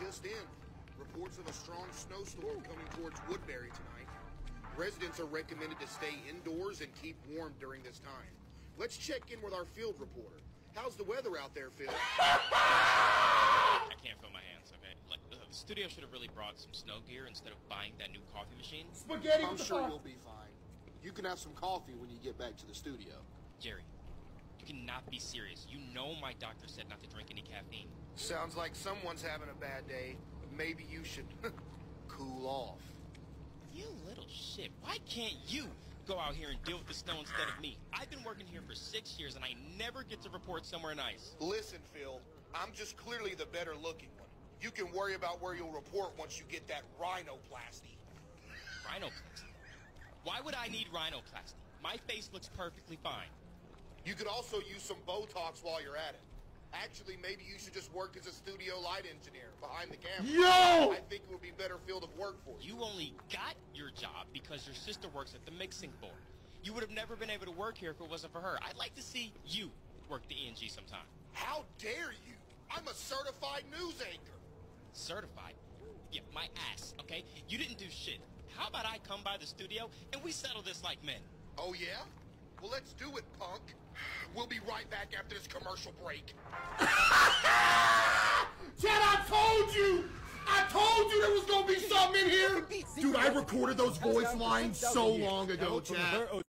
just in. Reports of a strong snowstorm coming towards Woodbury tonight. Residents are recommended to stay indoors and keep warm during this time. Let's check in with our field reporter. How's the weather out there, Phil? I can't feel my hands, okay? Like, uh, the studio should have really brought some snow gear instead of buying that new coffee machine. Spaghetti I'm sure you'll be fine. You can have some coffee when you get back to the studio. Jerry, you cannot be serious. You know my doctor said not to drink any caffeine. Sounds like someone's having a bad day. Maybe you should cool off. You little shit. Why can't you go out here and deal with the snow instead of me? I've been working here for six years and I never get to report somewhere nice. Listen, Phil, I'm just clearly the better looking one. You can worry about where you'll report once you get that rhinoplasty. Rhinoplasty. Why would I need rhinoplasty? My face looks perfectly fine. You could also use some Botox while you're at it. Actually, maybe you should just work as a studio light engineer behind the camera. Yo! I think it would be better field of work for you. You only got your job because your sister works at the mixing board. You would have never been able to work here if it wasn't for her. I'd like to see you work the ENG sometime. How dare you? I'm a certified news anchor. Certified? Yeah, my ass, okay? You didn't do shit. How about I come by the studio and we settle this like men? Oh, yeah? Well, let's do it, punk. We'll be right back after this commercial break. Chad, I told you! I told you there was gonna be something in here! Dude, I recorded those voice lines so long ago, Chad.